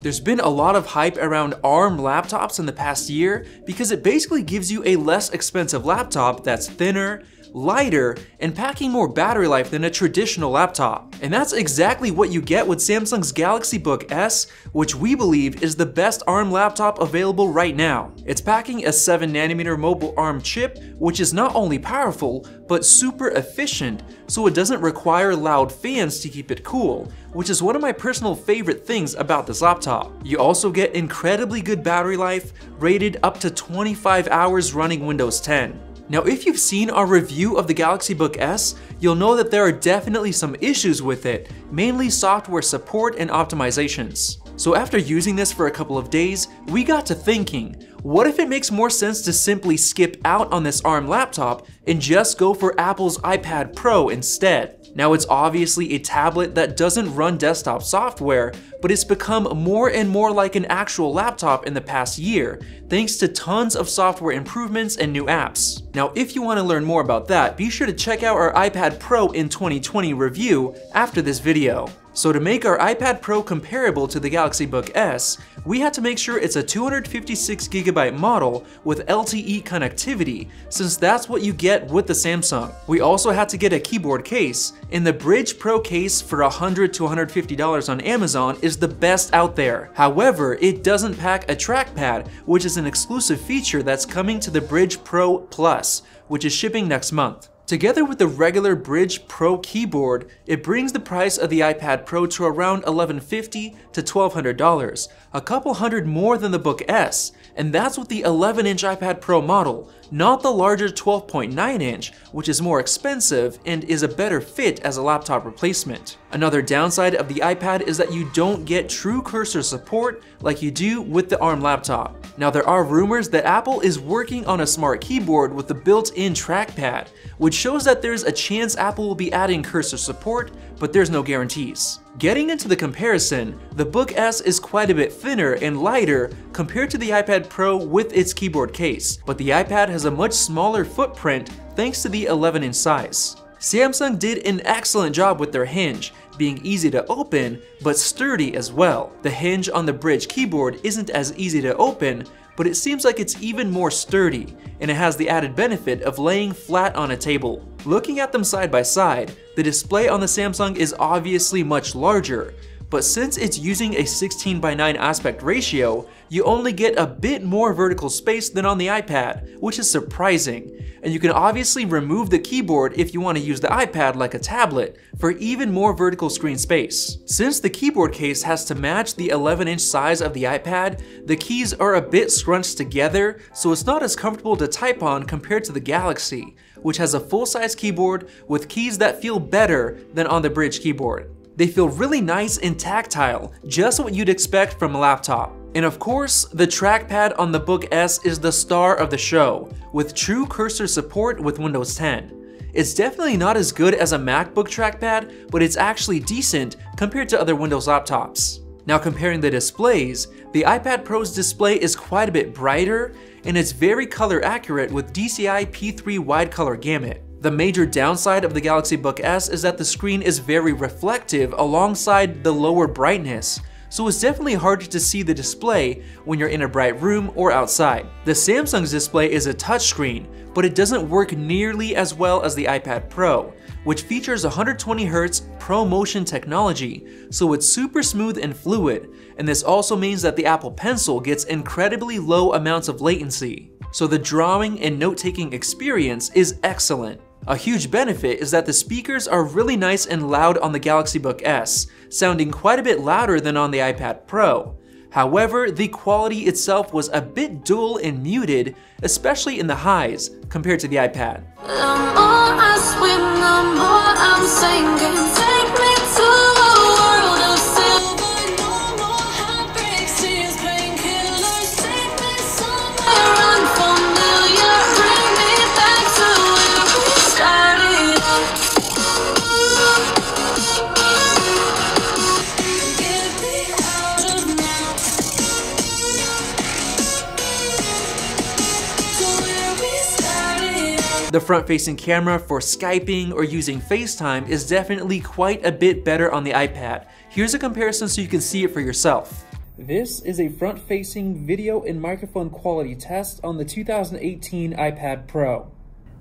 There's been a lot of hype around ARM laptops in the past year because it basically gives you a less expensive laptop that's thinner, lighter, and packing more battery life than a traditional laptop. And that's exactly what you get with Samsung's Galaxy Book S, which we believe is the best ARM laptop available right now. It's packing a 7nm mobile ARM chip, which is not only powerful, but super efficient, so it doesn't require loud fans to keep it cool, which is one of my personal favorite things about this laptop. You also get incredibly good battery life, rated up to 25 hours running Windows 10. Now if you've seen our review of the Galaxy Book S, you'll know that there are definitely some issues with it, mainly software support and optimizations. So after using this for a couple of days, we got to thinking, what if it makes more sense to simply skip out on this ARM laptop and just go for Apple's iPad Pro instead? Now it's obviously a tablet that doesn't run desktop software, but it's become more and more like an actual laptop in the past year, thanks to tons of software improvements and new apps. Now if you want to learn more about that, be sure to check out our iPad Pro in 2020 review after this video. So to make our iPad Pro comparable to the Galaxy Book S, we had to make sure it's a 256GB model with LTE connectivity, since that's what you get with the Samsung. We also had to get a keyboard case, and the Brydge Pro case for $100 to $150 on Amazon is the best out there. However, it doesn't pack a trackpad, which is an exclusive feature that's coming to the Brydge Pro Plus, which is shipping next month. Together with the regular Brydge Pro keyboard, it brings the price of the iPad Pro to around 1150 to $1200, a couple hundred more than the Book S, and that's with the 11-inch iPad Pro model, not the larger 12.9-inch, which is more expensive and is a better fit as a laptop replacement. Another downside of the iPad is that you don't get true cursor support like you do with the ARM laptop. Now there are rumors that Apple is working on a smart keyboard with a built-in trackpad, which shows that there's a chance Apple will be adding cursor support, but there's no guarantees. Getting into the comparison, the Book S is quite a bit thinner and lighter compared to the iPad Pro with its keyboard case, but the iPad has a much smaller footprint thanks to the 11-inch size. Samsung did an excellent job with their hinge, being easy to open, but sturdy as well. The hinge on the Brydge keyboard isn't as easy to open, but it seems like it's even more sturdy, and it has the added benefit of laying flat on a table. Looking at them side by side, the display on the Samsung is obviously much larger, but since it's using a 16 by 9 aspect ratio, you only get a bit more vertical space than on the iPad, which is surprising. And you can obviously remove the keyboard if you want to use the iPad like a tablet for even more vertical screen space. Since the keyboard case has to match the 11 inch size of the iPad, the keys are a bit scrunched together, so it's not as comfortable to type on compared to the Galaxy, which has a full-size keyboard with keys that feel better than on the Brydge keyboard. They feel really nice and tactile, just what you'd expect from a laptop. And of course, the trackpad on the Book S is the star of the show, with true cursor support with Windows 10. It's definitely not as good as a MacBook trackpad, but it's actually decent compared to other Windows laptops. Now comparing the displays, the iPad Pro's display is quite a bit brighter, and it's very color accurate with DCI P3 wide color gamut. The major downside of the Galaxy Book S is that the screen is very reflective alongside the lower brightness, so it's definitely harder to see the display when you're in a bright room or outside. The Samsung's display is a touchscreen, but it doesn't work nearly as well as the iPad Pro, which features 120Hz ProMotion technology, so it's super smooth and fluid, and this also means that the Apple Pencil gets incredibly low amounts of latency. So the drawing and note-taking experience is excellent. A huge benefit is that the speakers are really nice and loud on the Galaxy Book S, sounding quite a bit louder than on the iPad Pro. However, the quality itself was a bit dull and muted, especially in the highs, compared to the iPad. The front-facing camera for Skyping or using FaceTime is definitely quite a bit better on the iPad. Here's a comparison so you can see it for yourself. This is a front-facing video and microphone quality test on the 2018 iPad Pro.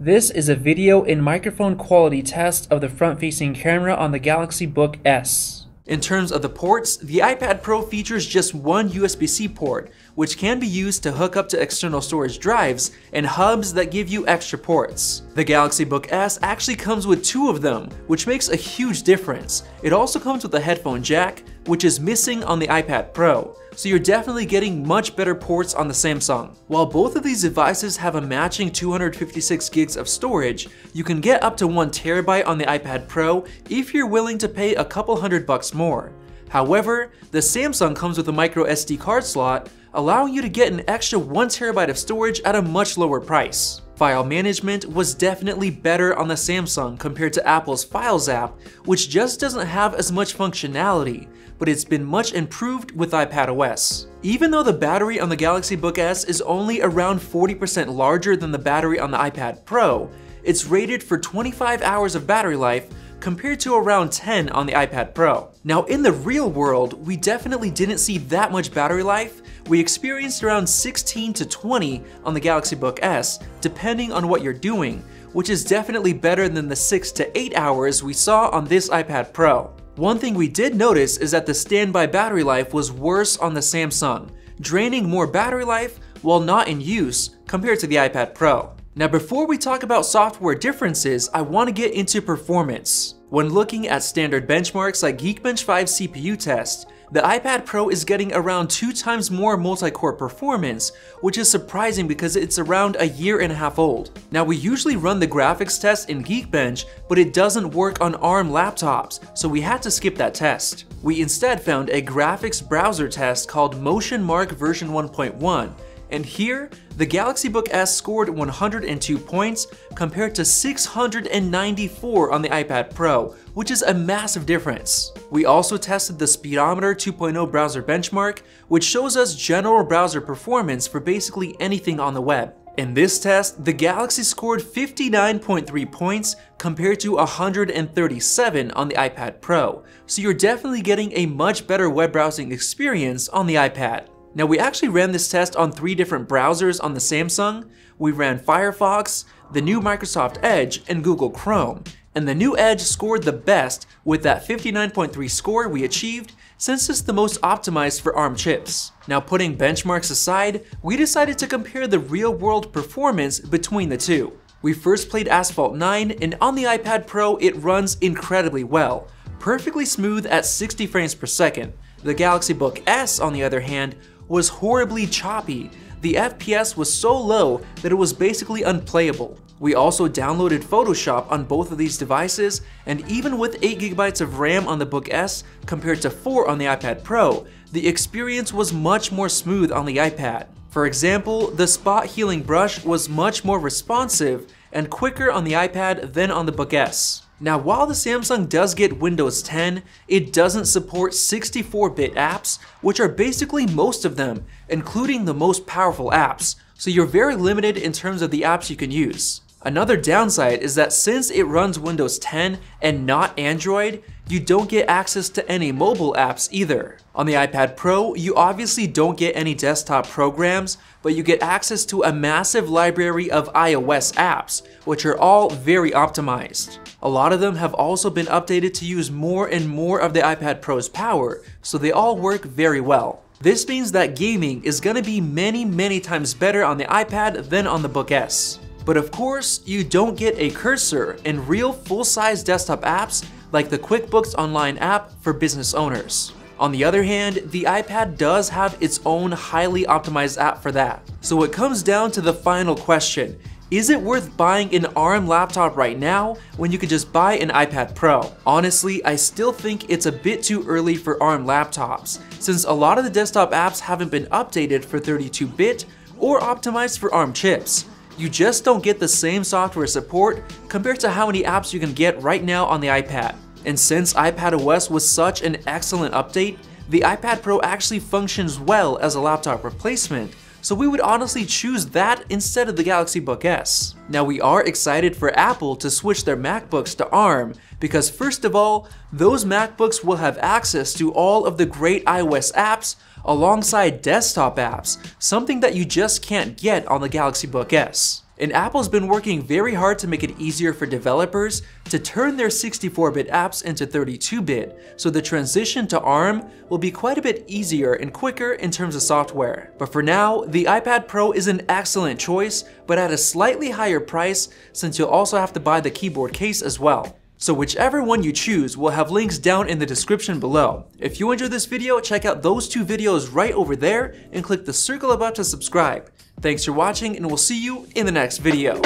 This is a video and microphone quality test of the front-facing camera on the Galaxy Book S. In terms of the ports, the iPad Pro features just one USB-C port, which can be used to hook up to external storage drives and hubs that give you extra ports. The Galaxy Book S actually comes with two of them, which makes a huge difference. It also comes with a headphone jack, which is missing on the iPad Pro, so you're definitely getting much better ports on the Samsung. While both of these devices have a matching 256 gigs of storage, you can get up to 1 terabyte on the iPad Pro if you're willing to pay a couple hundred bucks more. However, the Samsung comes with a micro SD card slot, allowing you to get an extra 1TB of storage at a much lower price. File management was definitely better on the Samsung compared to Apple's Files app, which just doesn't have as much functionality, but it's been much improved with iPadOS. Even though the battery on the Galaxy Book S is only around 40% larger than the battery on the iPad Pro, it's rated for 25 hours of battery life compared to around 10 on the iPad Pro. Now in the real world, we definitely didn't see that much battery life, we experienced around 16 to 20 on the Galaxy Book S, depending on what you're doing, which is definitely better than the 6 to 8 hours we saw on this iPad Pro. One thing we did notice is that the standby battery life was worse on the Samsung, draining more battery life while not in use compared to the iPad Pro. Now before we talk about software differences, I want to get into performance. When looking at standard benchmarks like Geekbench 5 CPU test, the iPad Pro is getting around two times more multi-core performance, which is surprising because it's around a year and a half old. Now we usually run the graphics test in Geekbench, but it doesn't work on ARM laptops, so we had to skip that test. We instead found a graphics browser test called MotionMark version 1.1, and here, the Galaxy Book S scored 102 points compared to 694 on the iPad Pro, which is a massive difference. We also tested the Speedometer 2.0 browser benchmark, which shows us general browser performance for basically anything on the web. In this test, the Galaxy scored 59.3 points compared to 137 on the iPad Pro, so you're definitely getting a much better web browsing experience on the iPad. Now we actually ran this test on three different browsers on the Samsung. We ran Firefox, the new Microsoft Edge, and Google Chrome. And the new Edge scored the best with that 59.3 score we achieved since it's the most optimized for ARM chips. Now putting benchmarks aside, we decided to compare the real world performance between the two. We first played Asphalt 9 and on the iPad Pro it runs incredibly well, perfectly smooth at 60 frames per second. The Galaxy Book S on the other hand was horribly choppy. The FPS was so low that it was basically unplayable. We also downloaded Photoshop on both of these devices, and even with 8GB of RAM on the Book S compared to 4 on the iPad Pro, the experience was much more smooth on the iPad. For example, the spot healing brush was much more responsive and quicker on the iPad than on the Book S. Now while the Samsung does get Windows 10, it doesn't support 64-bit apps, which are basically most of them, including the most powerful apps, so you're very limited in terms of the apps you can use. Another downside is that since it runs Windows 10 and not Android, you don't get access to any mobile apps either. On the iPad Pro, you obviously don't get any desktop programs, but you get access to a massive library of iOS apps, which are all very optimized. A lot of them have also been updated to use more and more of the iPad Pro's power, so they all work very well. This means that gaming is gonna be many, many times better on the iPad than on the Book S. But of course, you don't get a cursor and real full-size desktop apps like the QuickBooks Online app for business owners. On the other hand, the iPad does have its own highly optimized app for that. So it comes down to the final question, is it worth buying an ARM laptop right now when you could just buy an iPad Pro? Honestly, I still think it's a bit too early for ARM laptops, since a lot of the desktop apps haven't been updated for 32-bit or optimized for ARM chips. You just don't get the same software support compared to how many apps you can get right now on the iPad. And since iPadOS was such an excellent update, the iPad Pro actually functions well as a laptop replacement, so we would honestly choose that instead of the Galaxy Book S. Now we are excited for Apple to switch their MacBooks to ARM, because first of all, those MacBooks will have access to all of the great iOS apps, alongside desktop apps, something that you just can't get on the Galaxy Book S. And Apple's been working very hard to make it easier for developers to turn their 64-bit apps into 32-bit, so the transition to ARM will be quite a bit easier and quicker in terms of software. But for now, the iPad Pro is an excellent choice, but at a slightly higher price since you'll also have to buy the keyboard case as well. So whichever one you choose, we'll have links down in the description below. If you enjoyed this video, check out those two videos right over there and click the circle above to subscribe. Thanks for watching and we'll see you in the next video.